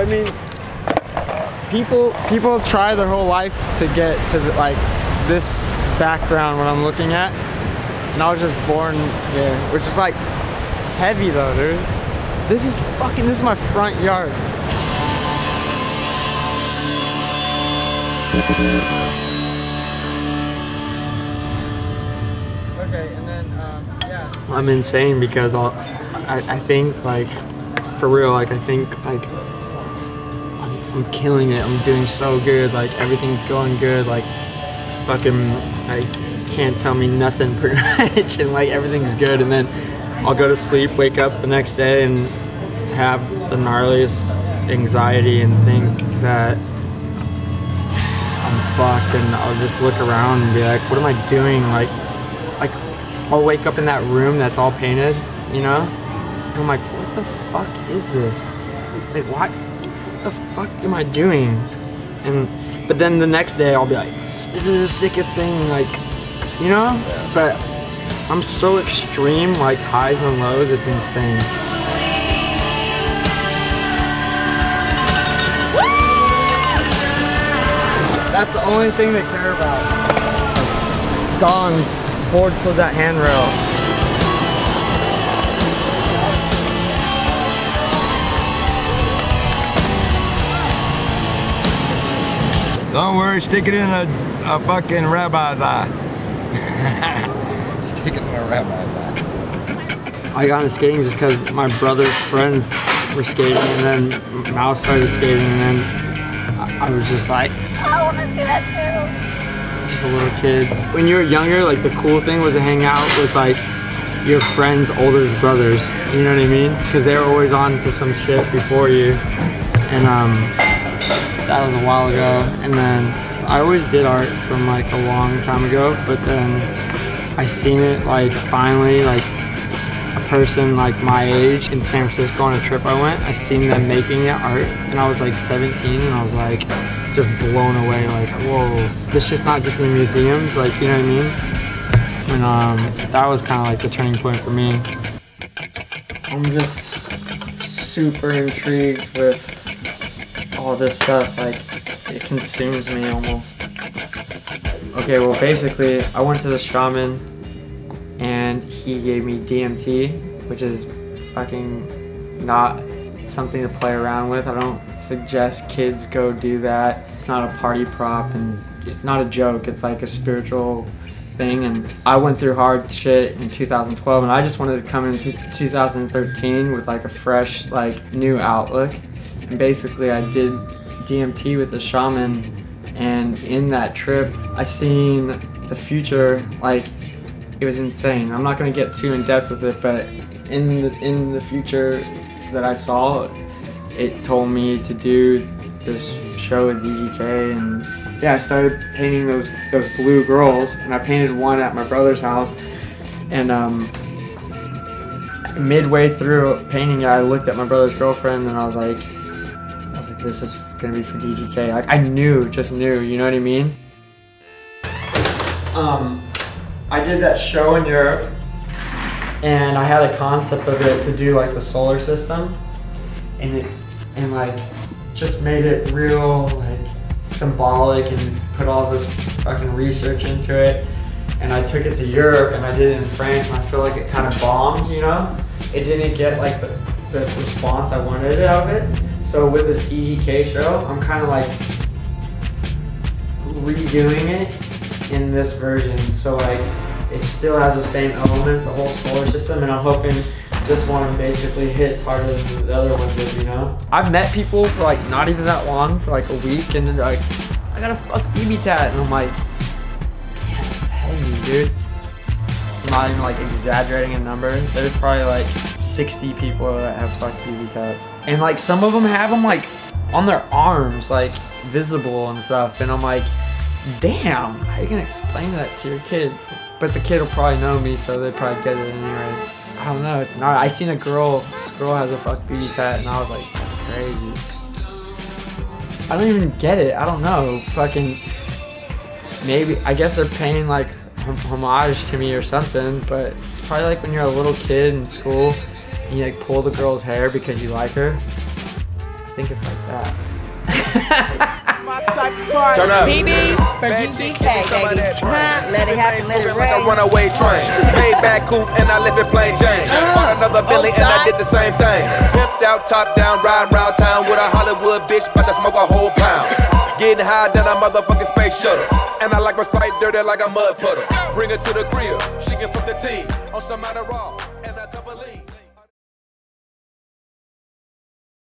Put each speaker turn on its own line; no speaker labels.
I mean, people people try their whole life to get to the, like this background what I'm looking at, and I was just born here, which is like it's heavy though, dude. This is fucking. This is my front yard. Okay, and then um, yeah. I'm insane because I'll, I I think like for real like I think like I'm, killing it. I'm doing so good. Like everything's going good. Like fucking like can't tell me nothing pretty much and like everything's good and then I'll go to sleep, wake up the next day and have the gnarliest anxiety and think that I'm fucked and I'll just look around and be like, what am I doing? Like, like I'll wake up in that room that's all painted, you know? And I'm like, what the fuck is this? Like, what? What the fuck am I doing? And, but then the next day I'll be like, this is the sickest thing, like, you know? But I'm so extreme, like highs and lows, it's insane. That's the only thing they care about. Gone, board to that handrail.
Don't worry, stick it in a, a fucking rabbi's eye. stick it in a rabbi's eye.
I got into skating just because my brother's friends were skating, and then Mouse started skating, and then I, I was just like,
I want to do that too.
just a little kid. When you were younger, like the cool thing was to hang out with like your friends' older brothers. You know what I mean? Because they were always on to some shit before you. And um, that was a while ago. And then I always did art from like a long time ago, but then I seen it like finally like a person like my age in San Francisco on a trip I went. I seen them making it art, and I was like 17, and I was like just blown away. Like, whoa, this shit's not just in museums. Like, you know what I mean? And um, that was kind of like the turning point for me. I'm just super intrigued with all this stuff. Like, it consumes me almost. Okay, well, basically, I went to the shaman and he gave me DMT, which is fucking not something to play around with. I don't suggest kids go do that. It's not a party prop and it's not a joke. It's like a spiritual thing. And I went through hard shit in 2012 and I just wanted to come into 2013 with like a fresh, like new outlook. And basically I did DMT with a shaman and in that trip I seen the future like it was insane. I'm not gonna get too in depth with it, but in the in the future that I saw, it told me to do this show with DGK, and yeah, I started painting those those blue girls, and I painted one at my brother's house, and um, midway through painting I looked at my brother's girlfriend, and I was like, this is gonna be for DGK. Like I knew, just knew, you know what I mean? Um, I did that show in Europe, and I had a concept of it to do like the solar system, and it and like just made it real like symbolic and put all this fucking research into it. And I took it to Europe and I did it in France, and I feel like it kind of bombed, you know. It didn't get like the, the response I wanted out of it. So with this DGK show, I'm kind of like redoing it in this version. So like it still has the same element, the whole solar system, and I'm hoping this one basically hits harder than the other one did, you know? I've met people for like not even that long, for like a week, and they're like, I got a fuck BB tat, and I'm like, damn, it's heavy, dude. I'm not even like exaggerating a number. There's probably like 60 people that have fuck BB tats. And like some of them have them like on their arms, like visible and stuff, and I'm like, damn, how you gonna explain that to your kid? But the kid will probably know me, so they probably get it anyways. I don't know, it's not. I seen a girl, this girl has a fuck beauty tat, and I was like, that's crazy. I don't even get it. I don't know. Fucking, maybe, I guess they're paying like hom- homage to me or something, but it's probably like when you're a little kid in school and you like pull the girl's hair because you like her. I think it's like that.
Turn up.
BB for
Bad chick,
DGK,
give me some of
baby.
that.
Let it happen, let it
Moving like a
rain.
runaway train. Made back coupe and I live in plain Jane. Bought another Billy and I did the same thing. Pimped out, top down, riding round town with a Hollywood bitch, about to smoke a whole pound. Getting high than a motherfucking space shuttle. And I like my sprite dirty like a mud puddle. Bring her to the crib, she can flip the tea on some Adderall.